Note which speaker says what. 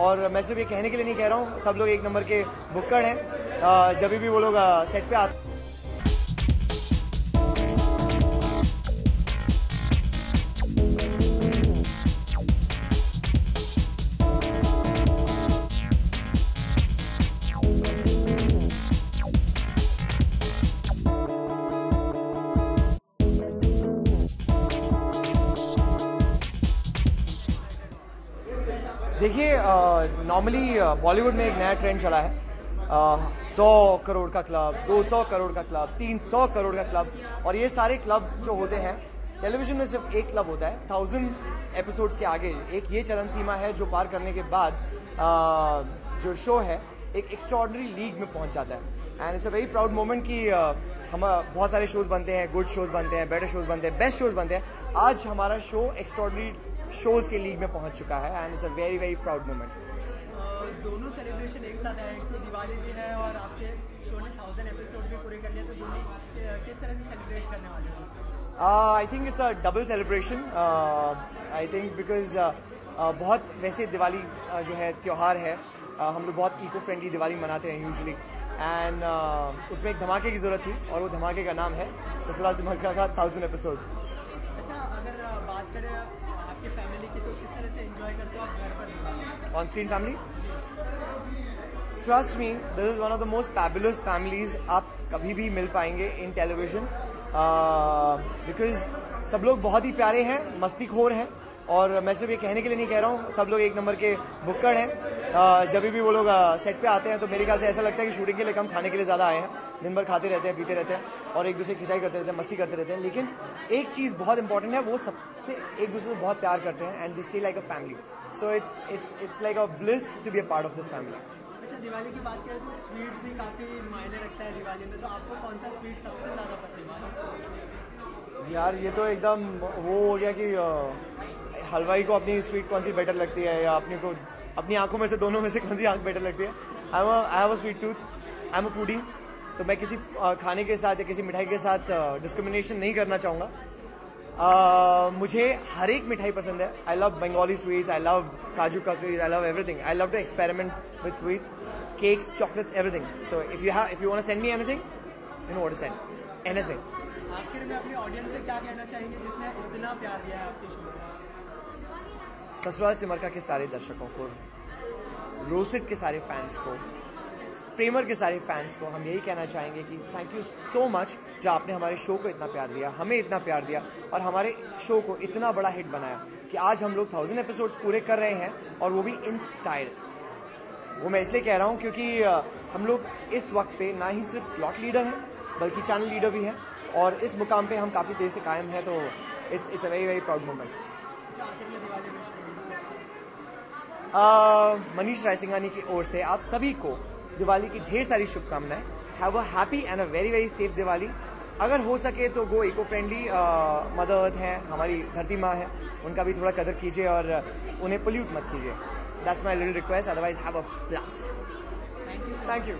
Speaker 1: और मैं सिर्फ़ ये कहने के लिए नहीं कह रहा हूँ, सब लोग एक नंबर के बुक्कड़ हैं। जब भी वो लोग सेट पे आते देखिए नॉर्मली बॉलीवुड में एक नया ट्रेंड चला है। सौ करोड़ का क्लब 200 करोड़ का क्लब 300 करोड़ का क्लब और ये सारे क्लब जो होते हैं टेलीविज़न में सिर्फ़ एक क्लब होता है थाउज़ेंड एपिसोड्स के आगे। एक ये चरण सीमा है जो पार करने के बाद अ, जो शो है एक एक्स्ट्रॉर्डनरी लीग में पहुँच जाता है। And it's a very proud moment कि हम बहुत सारे शोज़ बनते हैं गुड शोज़ बनते हैं बेटर शोज़ बनते हैं बेस्ट शोज़ बनते हैं। आज हमारा शो एक्स्ट्रॉर्डनरी शोज़ के लीग में पहुँच चुका है and it's a very very proud moment
Speaker 2: दोनों सेलिब्रेशन एक साथ है एक तो दिवाली भी है और आपके शो ने थाउज़ेंड एपिसोड भी पूरे कर लिए तो दोनों किस तरह से सेलिब्रेट करने वाले हो?
Speaker 1: I think it's a double celebration I think because बहुत वैसे दिवाली uh, जो है त्यौहार है। uh, हम लोग बहुत इको फ्रेंडली दिवाली मनाते हैं यूजली एंड uh, उसमें एक धमाके की ज़रूरत थी और वो धमाके का नाम है ससुराल से मलका का थाउज़ेंड एपिसोड्स
Speaker 2: अच्छा अगर बात करें आपकी फैमिली की किस तरह से एंजॉय करते आप घर पर? Diwali?
Speaker 1: on screen family? Trust me, this is one of the most fabulous आप कभी भी मिल पाएँगे इन टेलीविज़न बिकॉज़ सब लोग बहुत ही प्यारे हैं मस्तीखोर हैं। और मैं सिर्फ़ ये कहने के लिए नहीं कह रहा हूँ सब लोग एक नंबर के बुक्कड़ हैं। जब भी वो लोग सेट पे आते हैं तो मेरे ख्याल से ऐसा लगता है कि शूटिंग के लिए कम खाने के लिए ज़्यादा आए हैं। दिन भर खाते रहते हैं पीते रहते हैं और एक दूसरे की खिंचाई करते रहते हैं मस्ती करते रहते हैं। लेकिन एक चीज़ बहुत इंपॉर्टेंट है वो सबसे एक दूसरे से बहुत प्यार करते हैं and they stay like a family so it's it's it's like a bliss to be a part of this family
Speaker 2: अच्छा दिवाली की बात करें तो स्वीट्स भी काफ़ी मायने रखता है दिवाली में तो आपको कौन सा स्वीट सबसे ज़्यादा पसंद है?
Speaker 1: यार ये तो एकदम वो हो गया कि हलवाई को अपनी स्वीट कौन सी बेटर लगती है या अपने को अपनी आँखों में से दोनों में से कौन सी आँख बेटर लगती है? I I have a sweet tooth I am a foodie तो मैं किसी खाने के साथ या किसी मिठाई के साथ डिस्क्रिमिनेशन नहीं करना चाहूँगा। अ, मुझे हर एक मिठाई पसंद है। I love Bengali sweets I love kaju katris I love everything I love to experiment with sweets cakes chocolates everything so if you if you send me anything you know send anything
Speaker 2: आखिर में अपनी audience से क्या कहना चाहेंगे जिसने इतना प्यार दिया है आपके शो
Speaker 1: ससुराल सिमरका के सारे दर्शकों को रोसिट के सारे फैंस को, प्रेमर के सारे फैंस को हम यही कहना चाहेंगे कि थैंक यू सो मच जो आपने हमारे शो को इतना प्यार दिया, हमें इतना प्यार दिया और हमारे शो को इतना बड़ा हिट बनाया कि आज हम लोग थाउज़ेंड एपिसोड्स पूरे कर रहे हैं और वो भी इन स्टाइल वो मैं इसलिए कह रहा हूँ क्योंकि हम लोग इस वक्त पे ना ही सिर्फ़ स्लॉट लीडर हैं, बल्कि चैनल लीडर भी हैं और इस मुकाम पे हम काफ़ी देर से कायम हैं तो it's it's a very very proud moment
Speaker 2: अच्छा आखिर में दिवाली में
Speaker 1: मनीष राय सिंघानी की ओर से आप सभी को दिवाली की ढेर सारी शुभकामनाएँ। Have a happy and a very very safe Diwali. अगर हो सके तो go eco friendly mother earth हैं हमारी धरती माँ है उनका भी थोड़ा कदर कीजिए और उन्हें पोल्यूट मत कीजिए। That's my little request otherwise have a blast
Speaker 2: thank you
Speaker 1: thank you